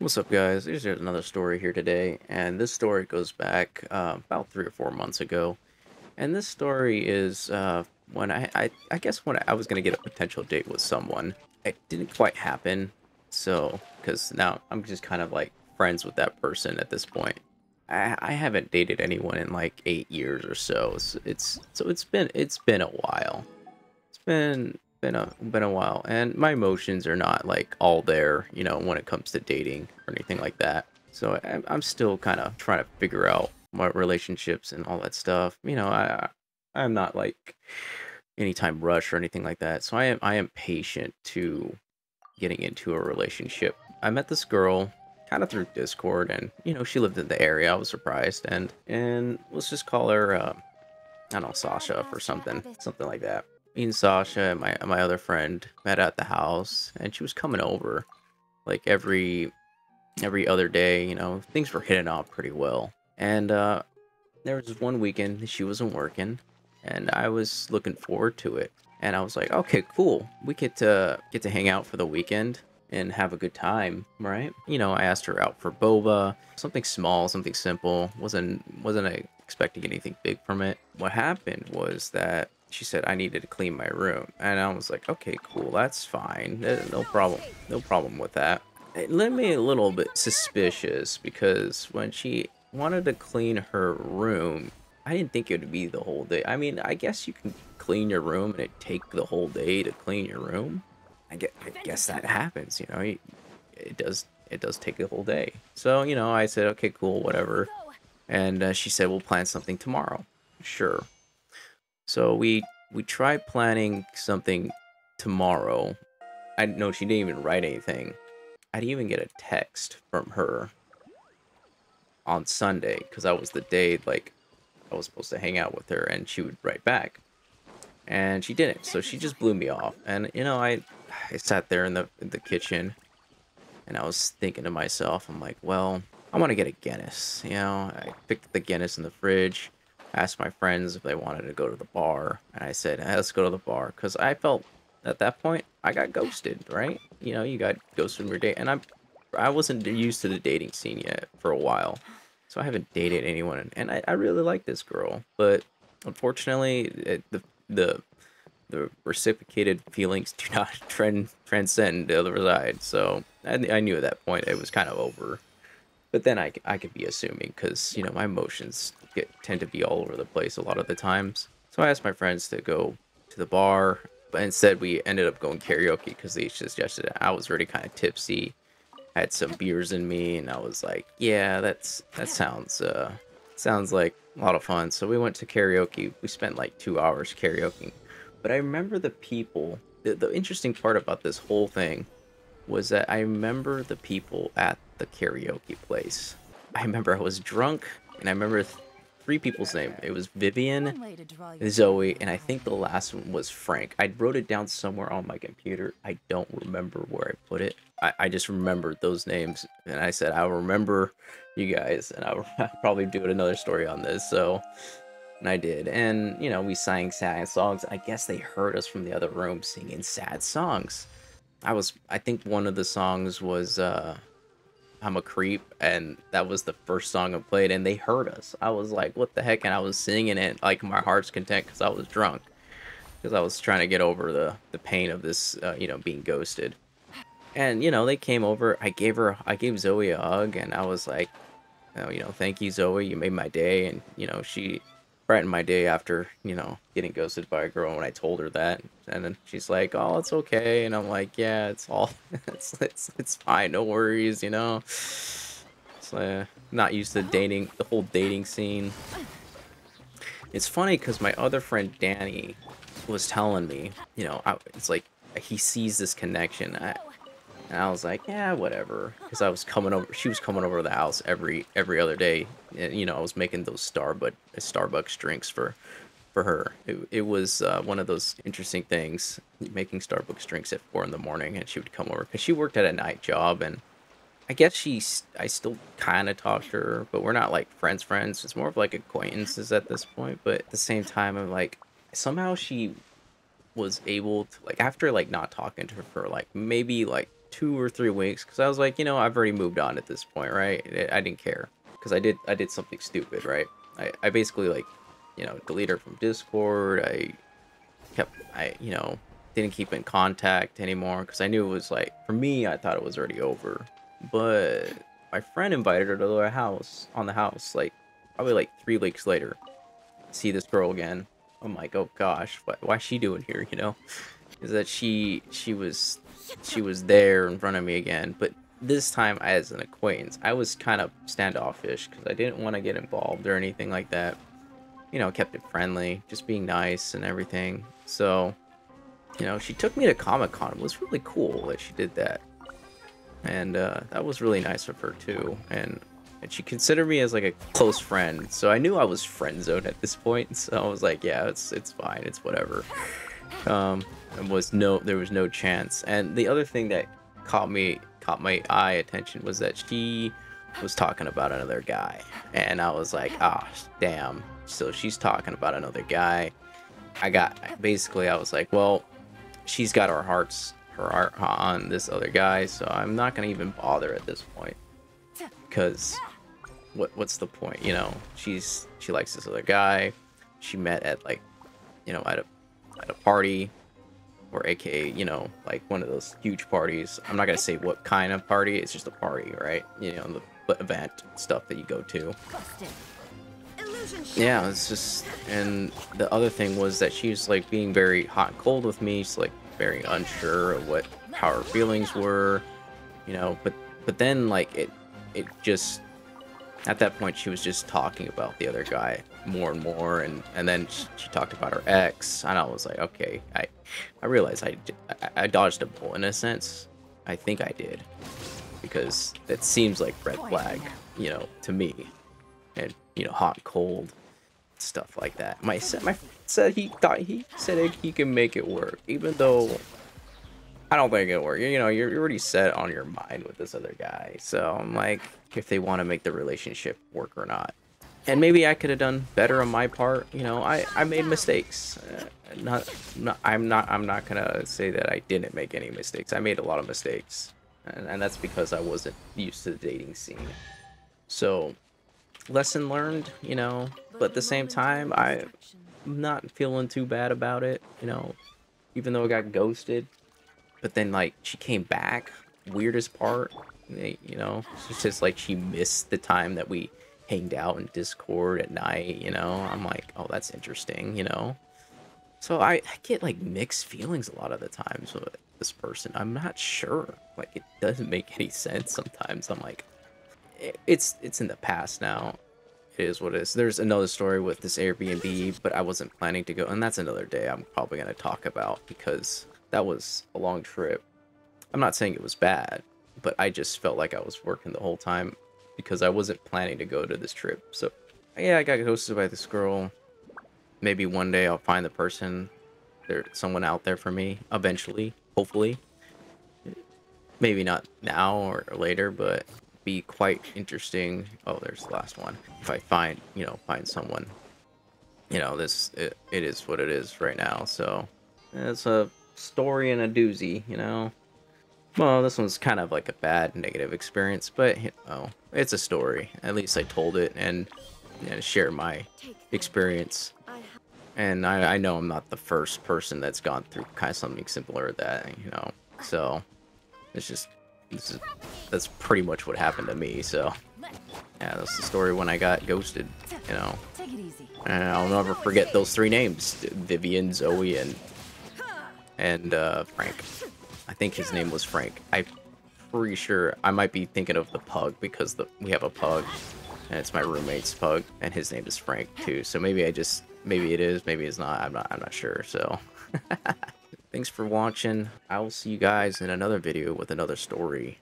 What's up, guys? There's another story here today, and this story goes back uh, about three or four months ago. And this story is uh, when I, I, I guess when I was gonna get a potential date with someone, it didn't quite happen. So, because now I'm just kind of like friends with that person at this point. I, I haven't dated anyone in like eight years or so. It's, it's so it's been it's been a while. It's been been a been a while, and my emotions are not like all there, you know, when it comes to dating or anything like that. So I, I'm still kind of trying to figure out my relationships and all that stuff. You know, I I'm not like anytime rush or anything like that. So I am I am patient to getting into a relationship. I met this girl kind of through Discord, and you know, she lived in the area. I was surprised, and and let's just call her. Uh, I don't know, Sasha or something, something like that me and Sasha and my my other friend met at the house, and she was coming over like every every other day. You know, things were hitting off pretty well. And uh, there was one weekend she wasn't working, and I was looking forward to it. And I was like, okay, cool. We get to get to hang out for the weekend and have a good time, right? You know, I asked her out for boba, something small, something simple. wasn't wasn't expecting anything big from it. What happened was that she said I needed to clean my room. And I was like, okay, cool, that's fine. No problem. No problem with that. It led me a little bit suspicious because when she wanted to clean her room, I didn't think it would be the whole day. I mean, I guess you can clean your room and it take the whole day to clean your room. I guess, I guess that happens, you know. It does it does take a whole day. So, you know, I said, okay, cool, whatever. And uh, she said, we'll plan something tomorrow. Sure. So we we tried planning something tomorrow. I know she didn't even write anything. I didn't even get a text from her on Sunday because that was the day like I was supposed to hang out with her and she would write back. And she didn't. So she just blew me off. And you know, I I sat there in the in the kitchen and I was thinking to myself, I'm like, well, I want to get a Guinness. You know, I picked the Guinness in the fridge asked my friends if they wanted to go to the bar, and I said, hey, "Let's go to the bar," because I felt at that point I got ghosted. Right? You know, you got ghosted from your date, and I'm I wasn't used to the dating scene yet for a while, so I haven't dated anyone, and I, I really like this girl, but unfortunately, it, the the the reciprocated feelings do not trend transcend the other side. So I, I knew at that point it was kind of over. But then I, I could be assuming because, you know, my emotions get tend to be all over the place a lot of the times. So I asked my friends to go to the bar, but instead we ended up going karaoke because they suggested it. I was already kind of tipsy, had some beers in me, and I was like, yeah, that's that sounds uh sounds like a lot of fun. So we went to karaoke. We spent like two hours karaoke. But I remember the people. The, the interesting part about this whole thing was that I remember the people at the karaoke place. I remember I was drunk, and I remember three people's name. It was Vivian, Zoey, and I think the last one was Frank. I wrote it down somewhere on my computer. I don't remember where I put it. I, I just remembered those names, and I said I'll remember you guys, and I'll, I'll probably do another story on this. So, and I did, and you know we sang sad songs. I guess they heard us from the other room singing sad songs. I was, I think one of the songs was. uh I'm a creep, and that was the first song I played, and they heard us. I was like, what the heck? And I was singing it like my heart's content because I was drunk, because I was trying to get over the the pain of this, uh, you know, being ghosted. And you know, they came over. I gave her, I gave Zoey a hug, and I was like, oh, you know, thank you, Zoey. You made my day, and you know, she brightened my day after you know getting ghosted by a girl when I told her that, and then she's like, "Oh, it's okay," and I'm like, "Yeah, it's all, it's it's it's fine, no worries," you know. So uh, not used to dating the whole dating scene. It's funny because my other friend Danny was telling me, you know, I, it's like he sees this connection. I, and I was like, yeah, whatever. Because I was coming over, she was coming over to the house every every other day. And, you know, I was making those Starbucks Starbucks drinks for for her. It, it was uh, one of those interesting things, making Starbucks drinks at four in the morning, and she would come over because she worked at a night job, and I guess she I still kind of talk to her, but we're not like friends friends. It's more of like acquaintances at this point. But at the same time, I'm like somehow she was able to like after like not talking to her for like maybe like two or three weeks because I was like, you know, I've already moved on at this point, right? I didn't care because I did I did something stupid, right? I, I basically like, you know, deleted her from Discord. I kept I you know didn't keep in contact anymore because I knew it was like for me I thought it was already over, but my friend invited her to their house on the house like probably like three weeks later. See this girl again. I'm like, oh gosh, what why is she doing here? You know, is that she she was she was there in front of me again, but this time as an acquaintance, I was kind of standoffish because I didn't want to get involved or anything like that. You know, kept it friendly, just being nice and everything. So, you know, she took me to Comic Con. It was really cool that she did that, and uh, that was really nice of her too. And and she considered me as like a close friend, so I knew I was friend zoned at this point. So I was like, yeah, it's it's fine, it's whatever. Um, was no, there was no chance. And the other thing that caught me caught my eye attention was that she was talking about another guy, and I was like, ah, damn. So she's talking about another guy. I got basically, I was like, well, she's got our hearts, her heart on this other guy, so I'm not gonna even bother at this point because what what's the point you know she's she likes this other guy she met at like you know at a at a party or aka you know like one of those huge parties. I'm not gonna say what kind of party it's just a party right? You know the event stuff that you go to. Yeah it's just and the other thing was that she was like being very hot and cold with me. She's like very unsure of what how her feelings were you know but but then like it it just at that point she was just talking about the other guy more and more and and then she, she talked about her ex and i was like okay i i realized I, I, I dodged a bullet in a sense. I think i did because it seems like red flag you know to me and you know hot cold stuff like that. My my said he thought he said he can make it work even though I don't think it'll work. You know, you're already set on your mind with this other guy. So I'm like, if they want to make the relationship work or not. And maybe I could have done better on my part. You know, I, I made mistakes. Uh, not, not, I'm not, I'm not gonna say that I didn't make any mistakes. I made a lot of mistakes, and, and that's because I wasn't used to the dating scene. So, lesson learned. You know, but at the same time, I'm not feeling too bad about it. You know, even though I got ghosted, but then like she came back. Weirdest part, eh, you know, it's just like she missed the time that we hanged out in Discord at night. You know, I'm like, oh, that's interesting. You know, so I, I get like mixed feelings a lot of the times with this person. I'm not sure. Like it doesn't make any sense sometimes. I'm like, eh, it's it's in the past now. It is what it is. There's another story with this Airbnb, but I wasn't planning to go, and that's another day I'm probably gonna talk about because that was a long trip. I'm not saying it was bad, but I just felt like I was working the whole time because I wasn't planning to go to this trip. So, yeah, I got ghosted by this girl. Maybe one day I'll find the person. There's someone out there for me eventually, hopefully. Maybe not now or later, but be quite interesting. Oh, there's the last one. If I find, you know, find someone, you know, this it, it is what it is right now. So it's a story and a doozy, you know? Well, this one's kind of like a bad negative experience, but you know, it's a story. At least I told it and you know, share my experience. And I, I know I'm not the first person that's gone through kind of something similar to that, you know. So it's just this is that's pretty much what happened to me. So yeah, that's the story when I got ghosted, you know. And I'll never forget those three names: Vivian, Zoey, and and uh, Frank. I think his name was Frank. I'm pretty sure I might be thinking of the pug because the, we have a pug, and it's my roommate's pug, and his name is Frank too. So maybe I just maybe it is, maybe it's not. I'm not. I'm not sure. So. Thanks for watching. I will see you guys in another video with another story.